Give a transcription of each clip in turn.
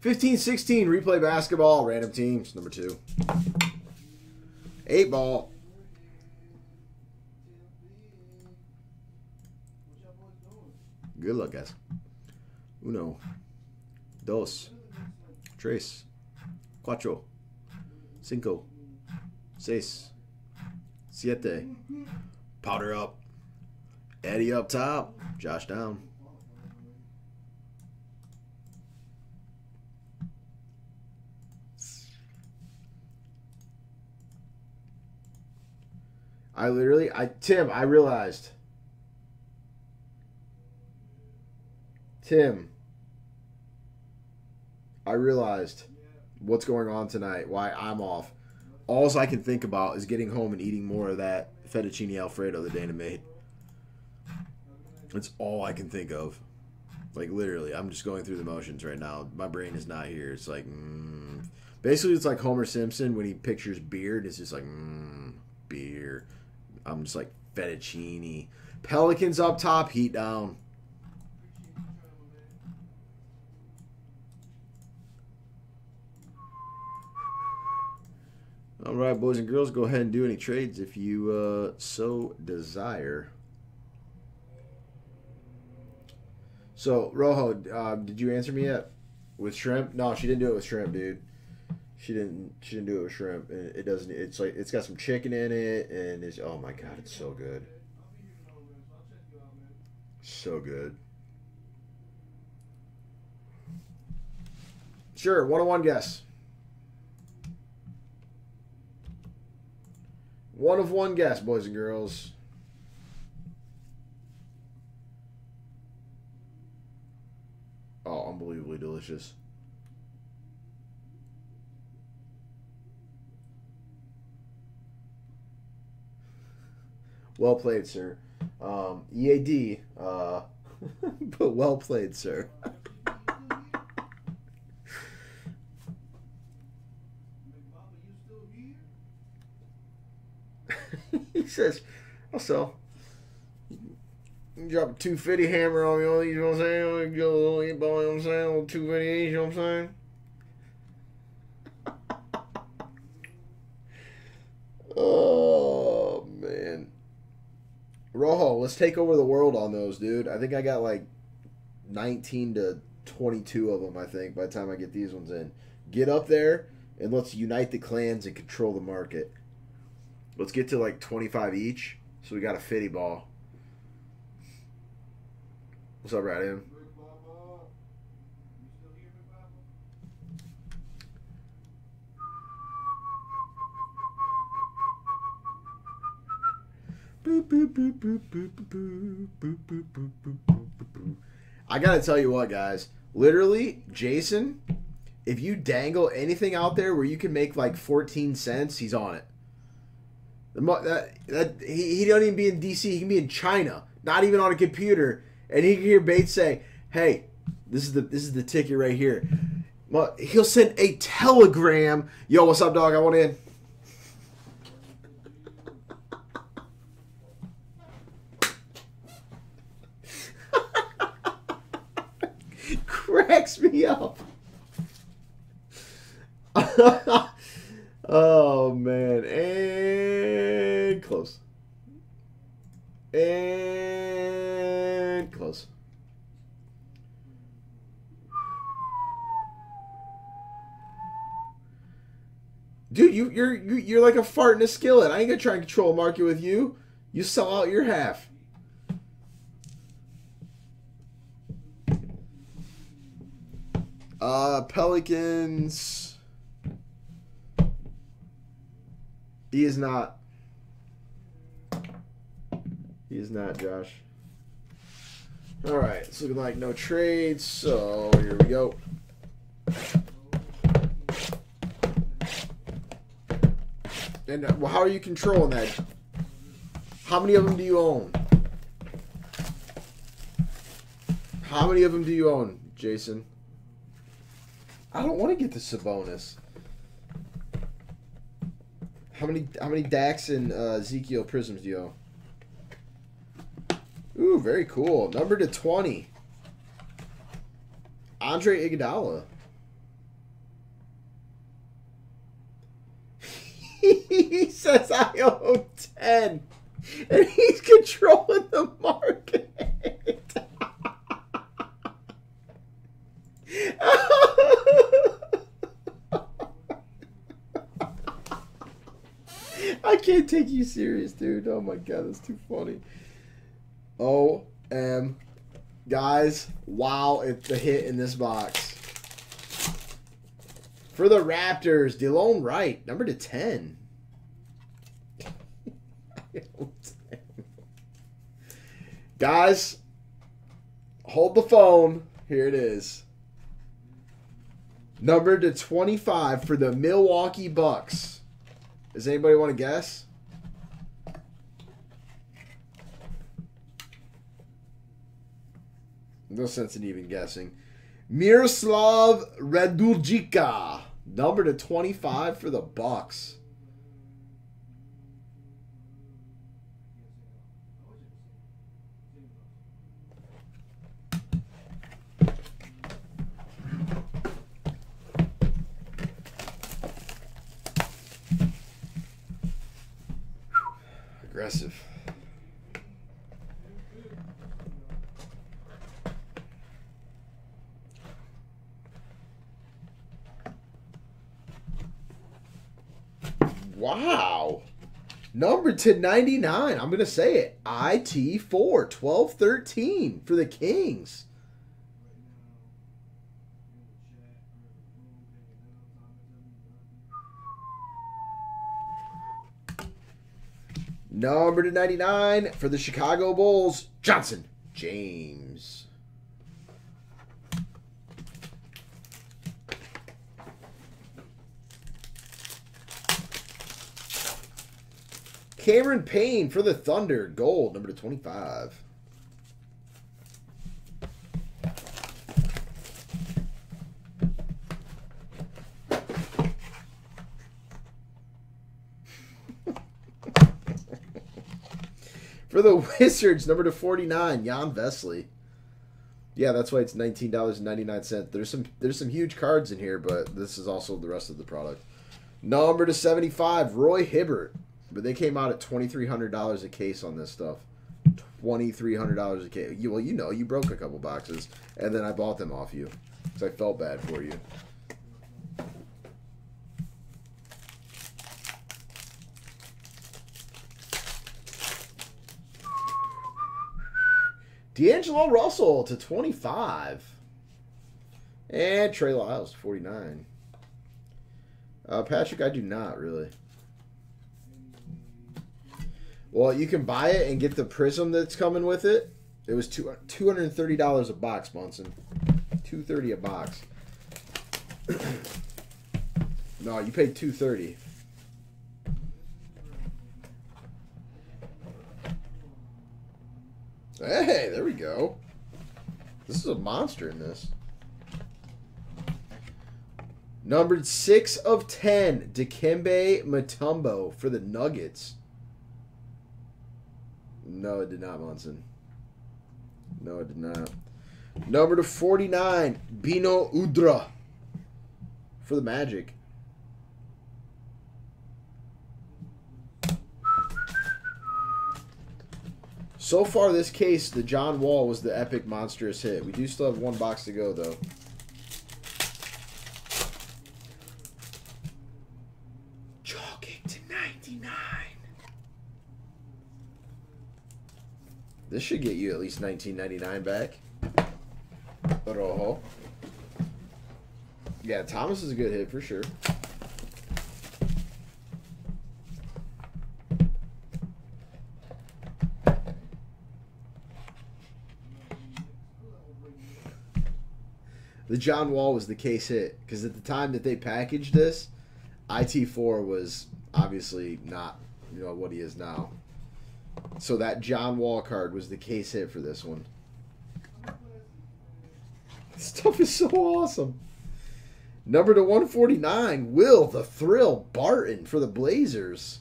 15 16 replay basketball, random teams, number two. Eight ball. Good luck, guys. Uno, dos, tres, cuatro, cinco, seis, siete. Powder up. Eddie up top. Josh down. I literally, I Tim, I realized. Tim, I realized what's going on tonight. Why I'm off. All I can think about is getting home and eating more of that fettuccine alfredo that Dana made. That's all I can think of. Like literally, I'm just going through the motions right now. My brain is not here. It's like, mm. basically, it's like Homer Simpson when he pictures beard. It's just like, mm, beer. I'm just like fettuccine. Pelicans up top, heat down. All right, boys and girls, go ahead and do any trades if you uh, so desire. So, Rojo, uh, did you answer me yet with shrimp? No, she didn't do it with shrimp, dude. She didn't. She didn't do it with shrimp. And it doesn't. It's like it's got some chicken in it, and it's oh my god, it's so good. So good. Sure, one on one guess. One of one guess, boys and girls. Oh, unbelievably delicious. Well played, sir. Um, EAD, uh, but well played, sir. he says, I'll sell. You drop a 250 hammer on me, you know what I'm saying? Go a little eight ball, you know what I'm saying? A little 250 you know what I'm saying? oh, man. Rojo, let's take over the world on those, dude. I think I got like 19 to 22 of them, I think, by the time I get these ones in. Get up there and let's unite the clans and control the market. Let's get to like 25 each. So we got a 50 ball. What's up, Radian? I gotta tell you what, guys. Literally, Jason, if you dangle anything out there where you can make like 14 cents, he's on it. That, that he, he don't even be in DC. He can be in China, not even on a computer, and he can hear Bates say, "Hey, this is the this is the ticket right here." Well, he'll send a telegram. Yo, what's up, dog? I want in. Cracks me up. oh man, and close, and close. Dude, you you're you, you're like a fart in a skillet. I ain't gonna try and control a market with you. You sell out your half. Uh, Pelicans. He is not. He is not, Josh. All right, it's looking like no trades, so here we go. And uh, how are you controlling that? How many of them do you own? How many of them do you own, Jason? I don't want to get the Sabonis. How many how many Dax and uh, Ezekiel prisms do you owe? Ooh, very cool. Number to 20. Andre Iguodala. he says I owe 10. And he's controlling the market. Can't take you serious, dude. Oh my god, that's too funny. O M guys, wow, it's the hit in this box. For the Raptors, Delon Wright, number to 10. guys, hold the phone. Here it is. Number to 25 for the Milwaukee Bucks. Does anybody want to guess? No sense in even guessing. Miroslav Raduljica, number to 25 for the Bucks. Aggressive. Wow. Number to 99. I'm going to say it. IT4 12 13 for the Kings. Number to 99 for the Chicago Bulls, Johnson James. Cameron Payne for the Thunder, gold, number to 25. For the Wizards, number to 49, Jan Vesely. Yeah, that's why it's nineteen dollars and ninety nine cents. There's some there's some huge cards in here, but this is also the rest of the product. Number to seventy five, Roy Hibbert. But they came out at twenty three hundred dollars a case on this stuff. Twenty three hundred dollars a case. You, well, you know, you broke a couple boxes, and then I bought them off you because I felt bad for you. D'Angelo Russell to 25. And Trey Lyles to 49. Uh, Patrick, I do not really. Well, you can buy it and get the prism that's coming with it. It was two two hundred and thirty dollars a box, Bunsen. Two thirty a box. no, you paid two thirty. Hey, there we go. This is a monster in this. Numbered 6 of 10, Dikembe Mutombo for the Nuggets. No, it did not, Munson. No, it did not. Number to 49, Bino Udra for the Magic. So far, this case, the John Wall was the epic monstrous hit. We do still have one box to go, though. Jogging to 99. This should get you at least 19.99 back. Rojo. Uh-huh. Yeah, Thomas is a good hit for sure. The John Wall was the case hit because at the time that they packaged this, IT4 was obviously not you know what he is now. So that John Wall card was the case hit for this one. This stuff is so awesome. Number to 149, Will the Thrill Barton for the Blazers.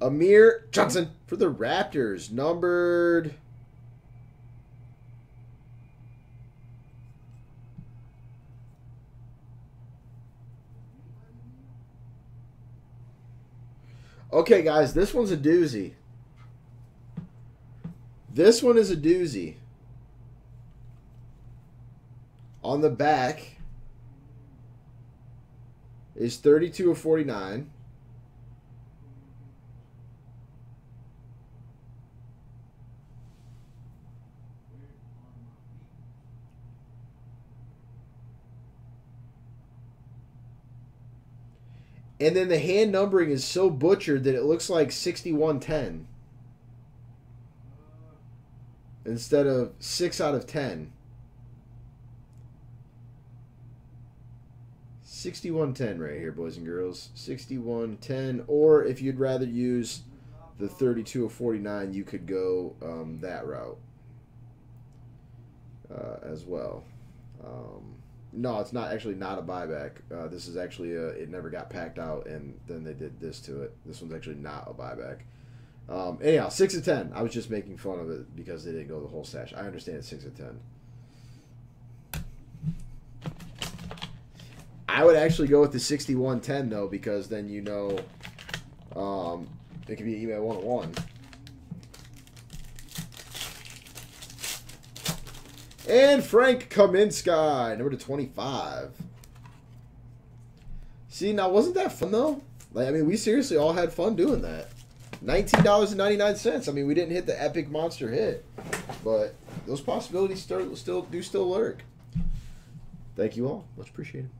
Amir Johnson for the Raptors, numbered. Okay, guys, this one's a doozy. This one is a doozy. On the back is 32 of 49. And then the hand numbering is so butchered that it looks like 6110 instead of 6 out of 10. 6110 right here, boys and girls. 6110. Or if you'd rather use the 32 of 49, you could go um, that route uh, as well. Um, no, it's not actually not a buyback. Uh, this is actually a, it never got packed out, and then they did this to it. This one's actually not a buyback. Um, anyhow, six of ten. I was just making fun of it because they didn't go the whole stash. I understand it's six of ten. I would actually go with the sixty-one ten though, because then you know, um, it could be email one on one. And Frank Kaminsky, number to 25. See, now wasn't that fun though? Like, I mean, we seriously all had fun doing that. $19.99. I mean, we didn't hit the epic monster hit, but those possibilities still, still do still lurk. Thank you all. Much appreciated.